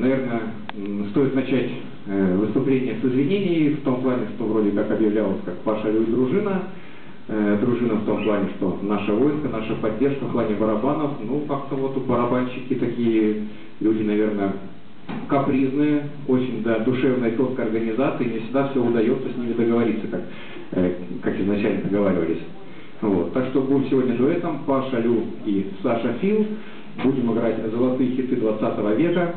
наверное, стоит начать э, выступление с извинений, в том плане, что вроде как объявлялось, как Паша Люй дружина, э, дружина в том плане, что наше войско, наша поддержка в плане барабанов, ну, как-то вот у барабанщики такие люди, наверное, капризные, очень да, душевная, четкая организация, и не всегда все удается с ними договориться, как, э, как изначально договаривались. Вот. Так что будем сегодня дуэтом Паша Лю и Саша Фил. Будем играть золотые хиты 20 века,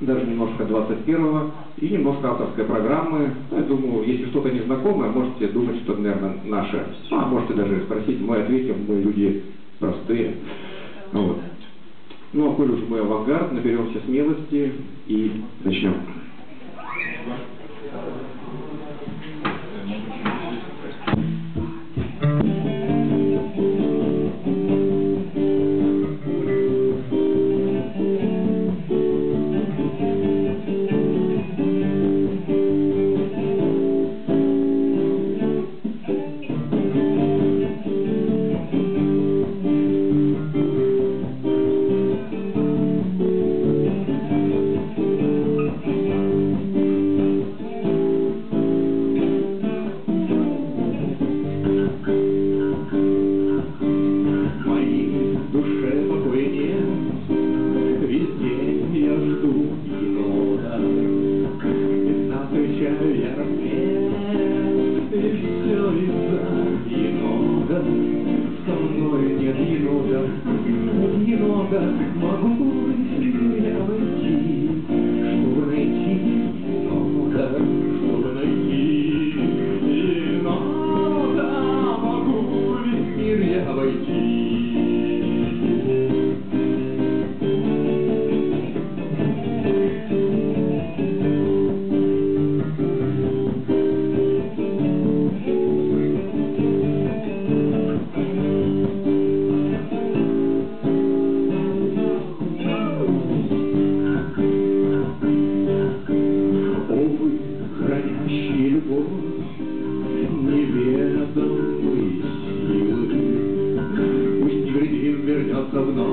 даже немножко 21-го, и немножко авторской программы. Я думаю, если что-то незнакомое, можете думать, что, наверное, наше. А можете даже спросить, мы ответим, мы люди простые. Вот. Ну, а коль уж мы авангард, наберемся смелости и начнем. немного могу я войти, чтобы найти много, чтобы найти немного могу весь мир войти.